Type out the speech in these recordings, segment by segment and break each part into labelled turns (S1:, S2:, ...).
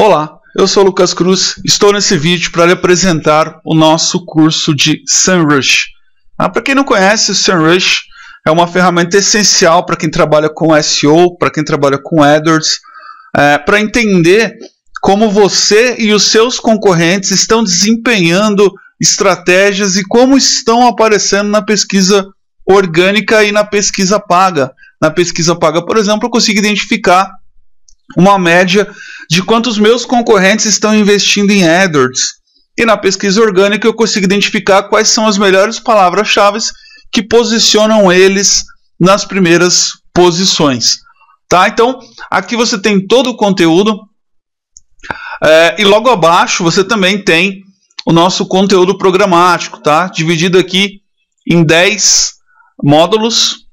S1: Olá, eu sou Lucas Cruz. Estou nesse vídeo para lhe apresentar o nosso curso de SEMrush. Ah, para quem não conhece, o SEMrush é uma ferramenta essencial para quem trabalha com SEO, para quem trabalha com AdWords, é, para entender como você e os seus concorrentes estão desempenhando estratégias e como estão aparecendo na pesquisa orgânica e na pesquisa paga. Na pesquisa paga, por exemplo, eu consigo identificar uma média de quantos meus concorrentes estão investindo em AdWords. E na pesquisa orgânica eu consigo identificar quais são as melhores palavras-chave que posicionam eles nas primeiras posições. Tá? Então, aqui você tem todo o conteúdo. É, e logo abaixo você também tem o nosso conteúdo programático, tá? dividido aqui em 10 módulos.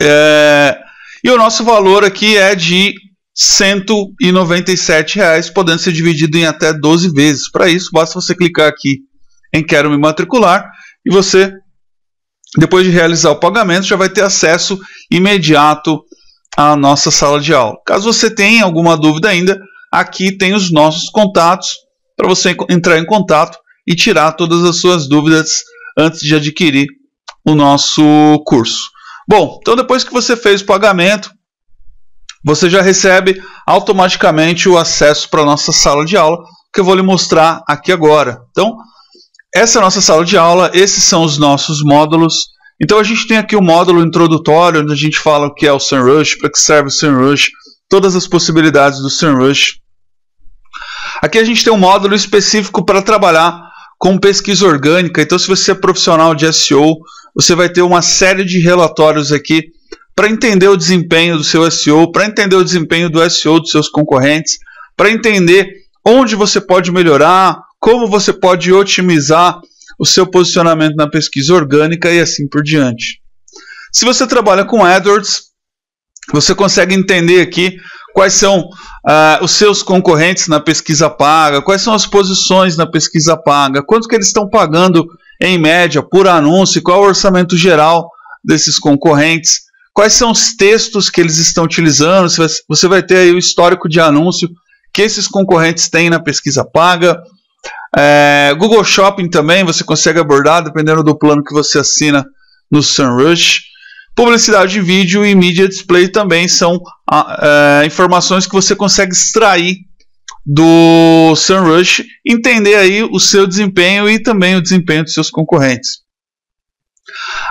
S1: É, e o nosso valor aqui é de 197 reais, podendo ser dividido em até 12 vezes. Para isso, basta você clicar aqui em Quero me matricular e você, depois de realizar o pagamento, já vai ter acesso imediato à nossa sala de aula. Caso você tenha alguma dúvida ainda, aqui tem os nossos contatos para você entrar em contato e tirar todas as suas dúvidas antes de adquirir o nosso curso. Bom, então depois que você fez o pagamento, você já recebe automaticamente o acesso para a nossa sala de aula, que eu vou lhe mostrar aqui agora. Então, essa é a nossa sala de aula, esses são os nossos módulos. Então, a gente tem aqui o módulo introdutório, onde a gente fala o que é o SEMrush, para que serve o SEMrush, todas as possibilidades do SEMrush. Aqui a gente tem um módulo específico para trabalhar com pesquisa orgânica. Então, se você é profissional de SEO, você vai ter uma série de relatórios aqui para entender o desempenho do seu SEO, para entender o desempenho do SEO dos seus concorrentes, para entender onde você pode melhorar, como você pode otimizar o seu posicionamento na pesquisa orgânica e assim por diante. Se você trabalha com AdWords, você consegue entender aqui quais são uh, os seus concorrentes na pesquisa paga, quais são as posições na pesquisa paga, quanto que eles estão pagando em média por anúncio, qual é o orçamento geral desses concorrentes quais são os textos que eles estão utilizando, você vai ter aí o histórico de anúncio que esses concorrentes têm na pesquisa paga. É, Google Shopping também você consegue abordar, dependendo do plano que você assina no SunRush. Publicidade de vídeo e mídia display também são é, informações que você consegue extrair do SunRush, entender aí o seu desempenho e também o desempenho dos seus concorrentes.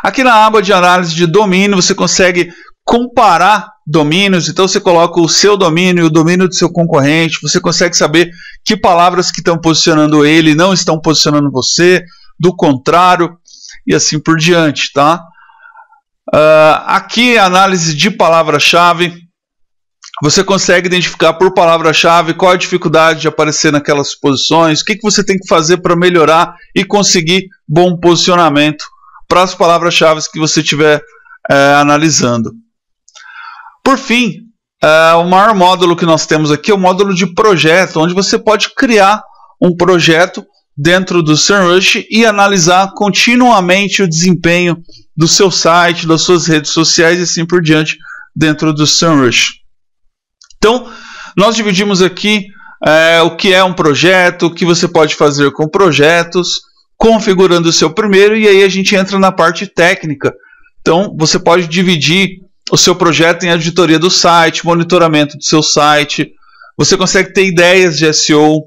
S1: Aqui na aba de análise de domínio, você consegue comparar domínios, então você coloca o seu domínio, o domínio do seu concorrente, você consegue saber que palavras que estão posicionando ele não estão posicionando você, do contrário, e assim por diante, tá? Uh, aqui análise de palavra-chave, você consegue identificar por palavra-chave qual a dificuldade de aparecer naquelas posições, o que, que você tem que fazer para melhorar e conseguir bom posicionamento para as palavras-chave que você estiver é, analisando. Por fim, é, o maior módulo que nós temos aqui é o módulo de projeto, onde você pode criar um projeto dentro do SEMrush e analisar continuamente o desempenho do seu site, das suas redes sociais e assim por diante dentro do SEMrush. Então, nós dividimos aqui é, o que é um projeto, o que você pode fazer com projetos, configurando o seu primeiro e aí a gente entra na parte técnica. Então, você pode dividir o seu projeto em auditoria do site, monitoramento do seu site, você consegue ter ideias de SEO,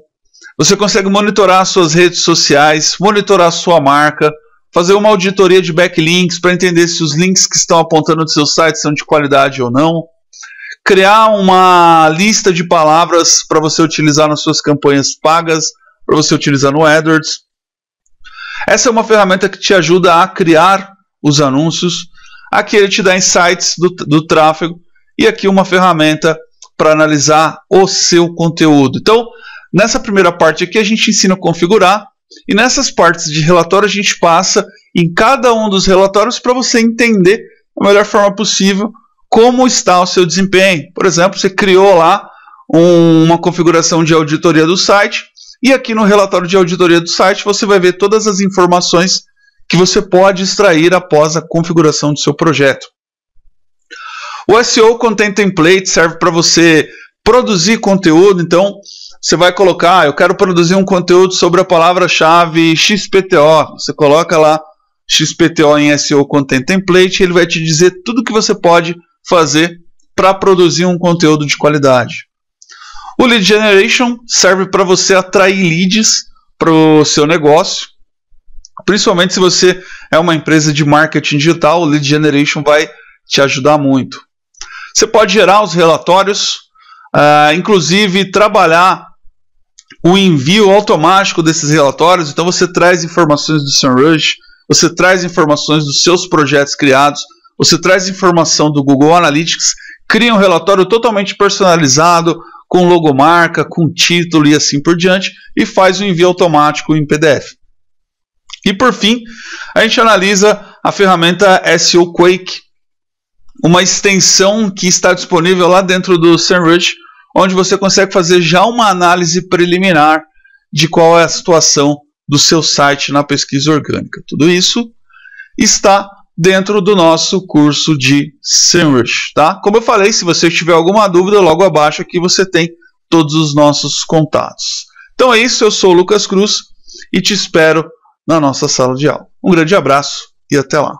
S1: você consegue monitorar suas redes sociais, monitorar sua marca, fazer uma auditoria de backlinks para entender se os links que estão apontando no seu site são de qualidade ou não, criar uma lista de palavras para você utilizar nas suas campanhas pagas, para você utilizar no AdWords, essa é uma ferramenta que te ajuda a criar os anúncios. Aqui ele te dá insights do, do tráfego e aqui uma ferramenta para analisar o seu conteúdo. Então, nessa primeira parte aqui a gente ensina a configurar e nessas partes de relatório a gente passa em cada um dos relatórios para você entender da melhor forma possível como está o seu desempenho. Por exemplo, você criou lá um, uma configuração de auditoria do site e aqui no relatório de auditoria do site você vai ver todas as informações que você pode extrair após a configuração do seu projeto. O SEO Content Template serve para você Produzir conteúdo, então você vai colocar, eu quero produzir um conteúdo sobre a palavra-chave XPTO. Você coloca lá XPTO em SEO Content Template, ele vai te dizer tudo que você pode fazer para produzir um conteúdo de qualidade. O Lead Generation serve para você atrair leads para o seu negócio. Principalmente se você é uma empresa de marketing digital, o Lead Generation vai te ajudar muito. Você pode gerar os relatórios, uh, inclusive trabalhar o envio automático desses relatórios. Então você traz informações do SEMrush, você traz informações dos seus projetos criados, você traz informação do Google Analytics, cria um relatório totalmente personalizado, com logomarca, com título e assim por diante, e faz o envio automático em PDF. E por fim, a gente analisa a ferramenta SEO Quake, uma extensão que está disponível lá dentro do SEMrush, onde você consegue fazer já uma análise preliminar de qual é a situação do seu site na pesquisa orgânica. Tudo isso está dentro do nosso curso de SEMrush, tá? Como eu falei, se você tiver alguma dúvida, logo abaixo aqui você tem todos os nossos contatos. Então é isso, eu sou o Lucas Cruz e te espero na nossa sala de aula. Um grande abraço e até lá.